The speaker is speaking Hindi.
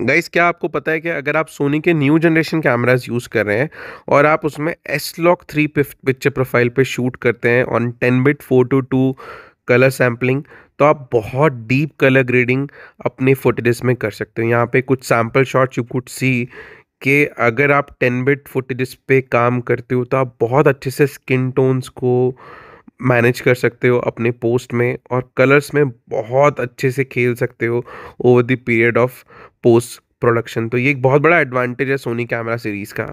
गाइस क्या आपको पता है कि अगर आप सोनी के न्यू जनरेशन कैमरास यूज़ कर रहे हैं और आप उसमें S log three picture profile पे शूट करते हैं on ten bit four two two colour sampling तो आप बहुत डीप कलर ग्रेडिंग अपने फुटेजेस में कर सकते हो। यहाँ पे कुछ sample shots you could see कि अगर आप टेन बिट फुटेजेस पे काम करते हो तो आप बहुत अच्छे से स्किन टोन्स को मैनेज कर सकते हो अपने पोस्ट में और कलर्स में बहुत अच्छे से खेल सकते हो over the period of post production तो ये एक बहुत बड़ा एडवांटेज है सोनी कैमरा सीरीज़ का।